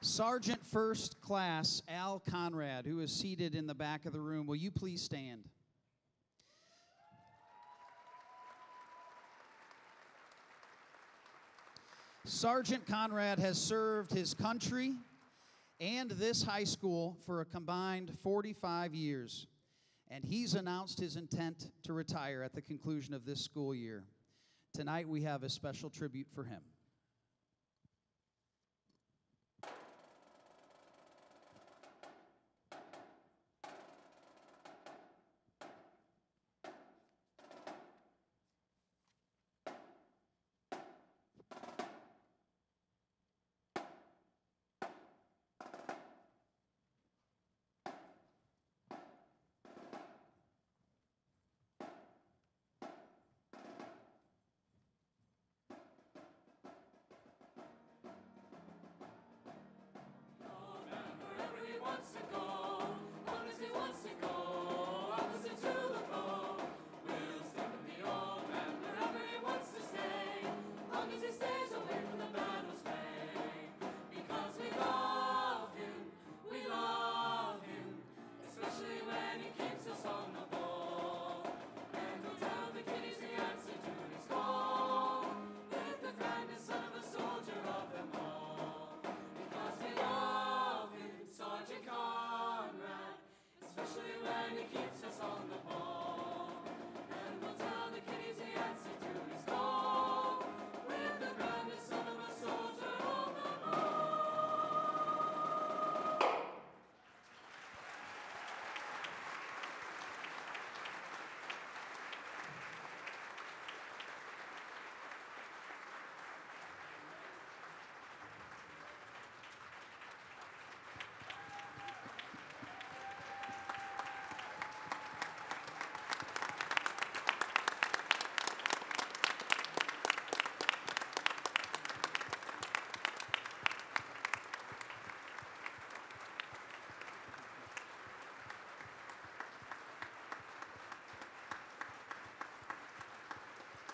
Sergeant First Class Al Conrad, who is seated in the back of the room, will you please stand? Sergeant Conrad has served his country and this high school for a combined 45 years, and he's announced his intent to retire at the conclusion of this school year. Tonight we have a special tribute for him.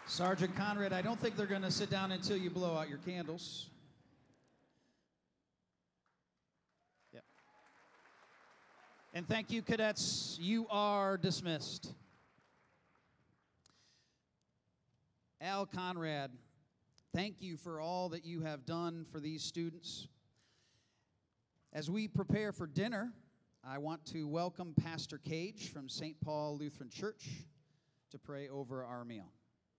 Sergeant Conrad, I don't think they're going to sit down until you blow out your candles. Yeah. And thank you, cadets. You are dismissed. Al Conrad, thank you for all that you have done for these students. As we prepare for dinner, I want to welcome Pastor Cage from St. Paul Lutheran Church to pray over our meal.